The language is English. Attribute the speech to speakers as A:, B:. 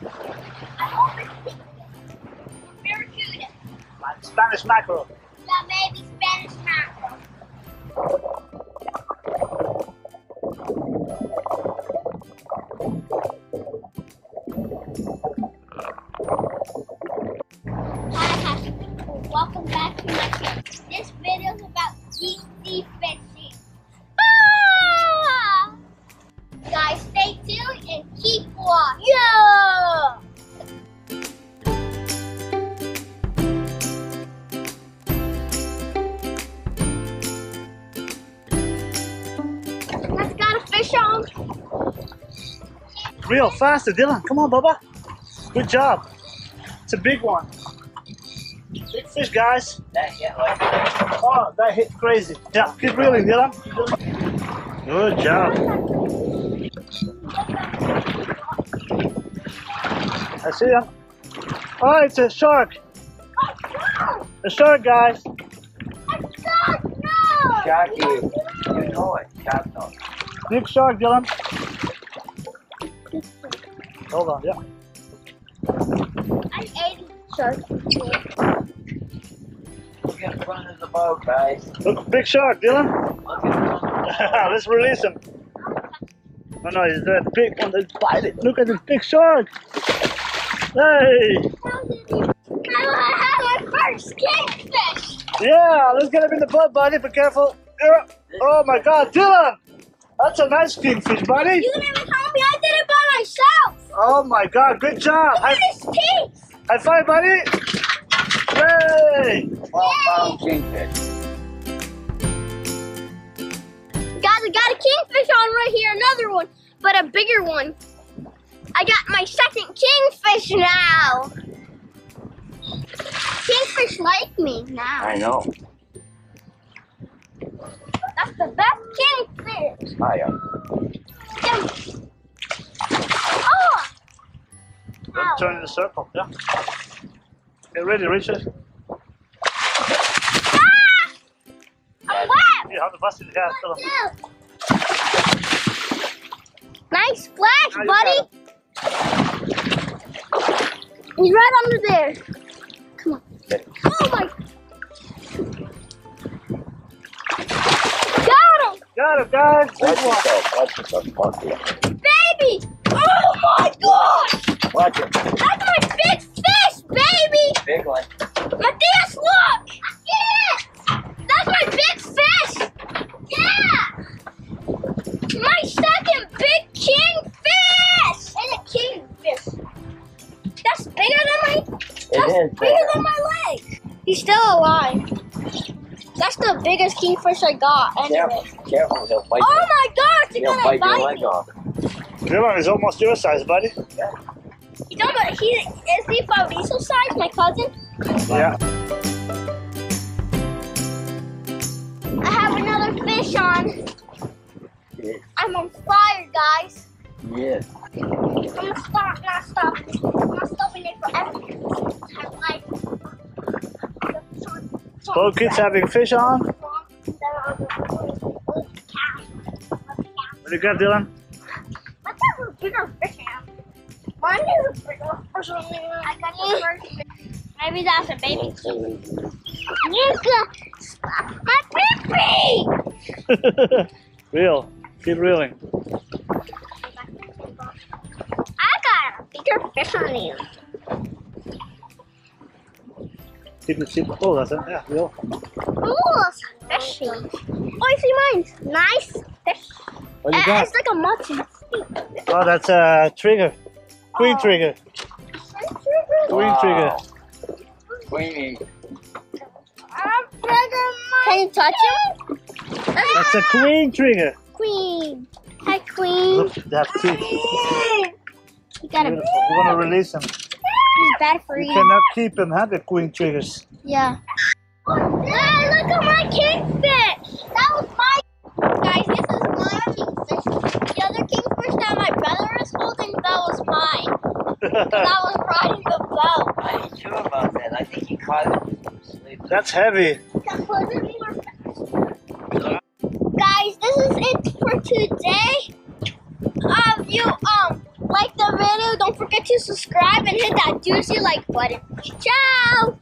A: I hope it's barracuda.
B: Like Spanish mackerel.
A: Yeah, maybe Spanish mackerel. Hi, people. Welcome back to
B: Reel faster, Dylan. Come on, Bubba. Good job. It's a big one. Big fish, guys.
C: That hit like
B: Oh, that hit crazy. Yeah, keep reeling, Dylan. Good job. I see him. Oh, it's a shark. A shark, guys. Shark! No!
C: Sharky. You know it. Shark dog.
B: Big shark, Dylan. Hold on, yeah.
A: I ate shark.
C: Look in front of the boat, guys.
B: Look, big shark, Dylan.
C: Look in front of the boat.
B: Let's release him. No, no, he's that big one that's biting. Look at this big shark. Hey!
A: I want to have my first kingfish.
B: Yeah, let's get him in the boat, buddy. Be careful. Er, oh my god, Dylan! That's a nice kingfish, buddy. Oh my god, good job. High,
A: at his teeth.
B: high five, buddy.
C: 12 pound kingfish.
A: Guys, I got a kingfish on right here. Another one, but a bigger one. I got my second kingfish now. Kingfish like me now.
C: I know.
A: That's the best kingfish.
C: Higher.
A: Oh! Ow.
B: Turn in the circle, yeah. Get ready, Richard.
A: Ah! I'm wet.
B: You have the bus in the gas,
A: Nice splash,
B: Now
A: buddy. He's right under there. Come on. Oh my. Got him,
B: Got him, guys.
C: Watch yourself. Watch yourself. Watch yourself.
A: baby. Oh my gosh.
C: Watch it.
A: That's my big fish, baby.
C: Big one.
A: Matthias, look. I get it. That's my big fish. Yeah. My second big kingfish. And a kingfish. That's bigger than my. That's
C: It is
A: bigger
C: big.
A: than my leg. He's still alive. That's the biggest kingfish I got.
C: Careful.
A: Anyway.
C: Careful. He'll bite
A: Oh
C: you.
A: my gosh, you're
C: He'll
A: gonna
C: bite your
A: bite
C: leg
A: me.
C: off.
B: Dylan is almost your size, buddy.
A: You know, but he is he Fabricio size, my cousin.
B: Yeah.
A: I have another fish on.
C: Yes.
A: I'm on fire, guys.
C: Yes.
A: I'm gonna stop, not stop. I'm not stopping it forever. I like.
B: Both kids having fish on. What do you got, Dylan?
A: Let's have a bigger fish. Mine is a bigger fish. I got the first. Maybe that's a baby. Nika, my pee
B: Reel. Keep reeling.
A: I got a bigger fish on you.
B: Keep it, keep it. Oh, that's it. Yeah, reel.
A: Ooh, that's fishy. Oh, I see mine. Nice fish.
B: What you
A: Uh,
B: got?
A: It's like a mutton.
B: Oh, that's a trigger. Queen
A: Oh.
B: trigger. Queen trigger.
C: Queenie.
A: Can you touch him?
B: That's a queen trigger.
A: Queen. Hi, Queen.
B: Look, that teeth.
A: You got a.
B: Beautiful. We're gonna release him.
A: He's bad for
B: You
A: you.
B: cannot keep him, huh? The queen triggers.
A: Yeah. Hey, look at my kingfish. That was my. Guys, this is my kingfish. The other kingfish that my brother is holding, that was mine. 'Cause I was riding the boat.
C: I ain't sure about that. I think he caught it. Sleep.
B: That's heavy.
A: Guys, this is it for today. Um, you um like the video, don't forget to to subscribe and hit that juicy like button. Ciao!